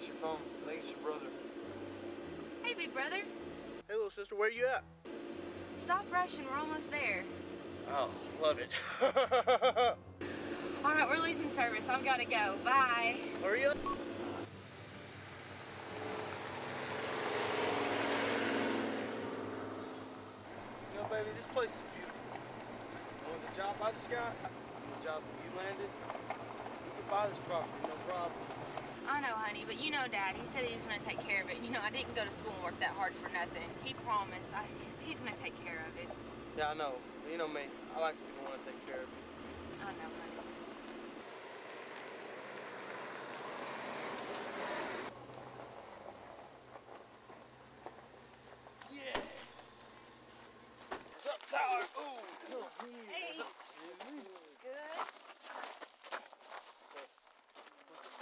get your phone. I think it's your brother. Hey, big brother. Hey, little sister, where you at? Stop rushing. We're almost there. Oh, love it. All right, we're losing service. I've got to go. Bye. Hurry up. You know, baby, this place is beautiful. And with the job I just got, the job that you landed, we can buy this property, no problem. I know, honey, but you know Dad. He said he was going to take care of it. You know, I didn't go to school and work that hard for nothing. He promised. I, he's going to take care of it. Yeah, I know. You know me. I like to be the one to take care of you. I know, honey. Yes. What's up, Tyler? Ooh. Hey. Good.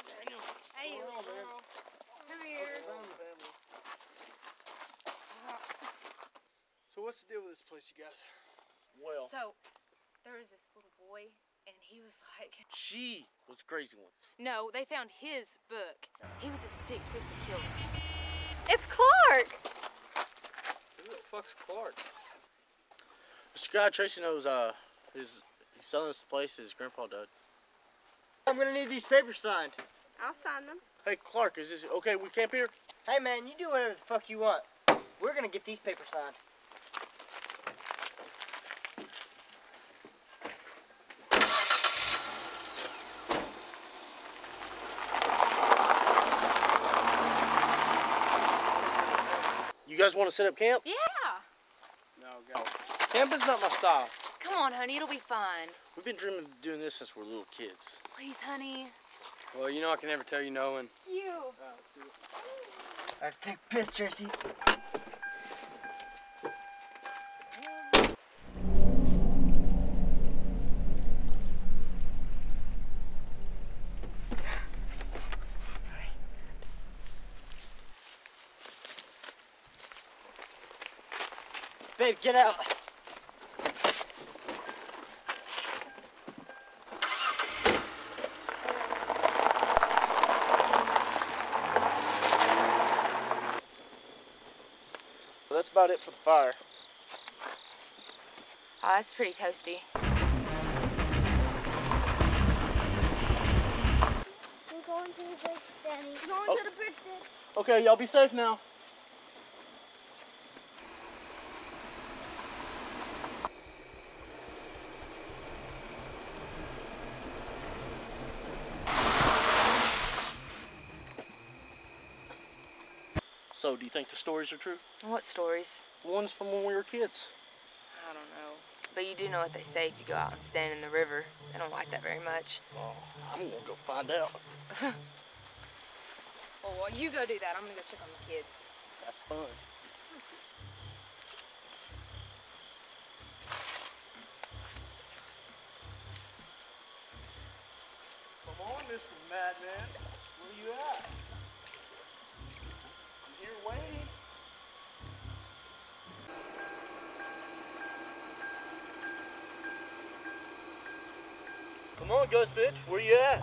Daniel. Hey, What's going on, man? girl. Come here. So what's the deal with this place, you guys? Well, So, there was this little boy, and he was like, she was the crazy one. no, they found his book. He was a sick, twisted killer. It's Clark! Who the fuck's Clark? Mr. Guy Tracy knows uh his he's selling this place his grandpa died. I'm gonna need these papers signed. I'll sign them. Hey Clark, is this okay we camp here? Hey man, you do whatever the fuck you want. We're gonna get these papers signed. Guys want to set up camp? Yeah. No, go. Camping's not my style. Come on, honey. It'll be fun. We've been dreaming of doing this since we're little kids. Please, honey. Well, you know I can never tell you no, and You. I have to take a piss, Babe, get out. Well, that's about it for the fire. Oh, that's pretty toasty. We're going to the bridge, Danny. We're going Oh. to the bridge, Dad. Okay, y'all be safe now. So, do you think the stories are true? What stories? The ones from when we were kids. I don't know. But you do know what they say if you go out and stand in the river. They don't like that very much. Oh, I'm gonna go find out. Oh, well, while you go do that, I'm gonna go check on the kids. Have fun. Come on, Mr. Madman. Where you at? Here waiting. Come on, Gus, bitch. Where you at?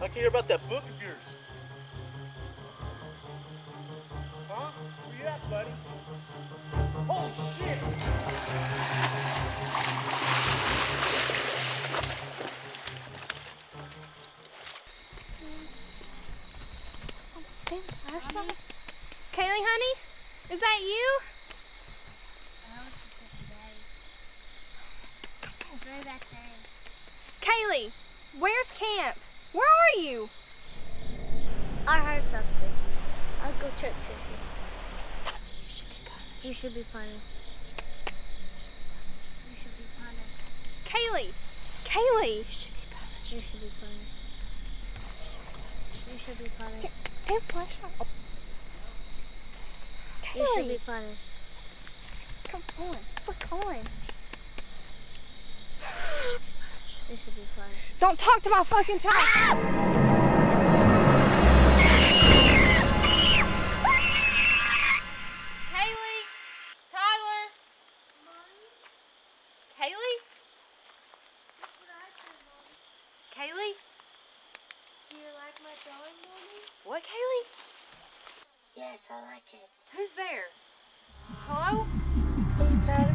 I can hear about that book of yours. Huh? Where you at, buddy? Holy shit! Is that you? Right back there. Kaylee, where's camp? Where are you? I heard something. I'll go check, Sissy. You should be punished. You should be punished. Kaylee! Kaylee! You should be punished. You should be punished. Hey, flashlight. Oh. You should be punished. come on. Look on. You should be punished. Don't talk to my fucking child. Ah! Kaylee! Tyler! Kaylee? Kaylee? Do you like my drawing, Mommy? What, Kaylee? Yes, I like it. Who's there? Hello? Is that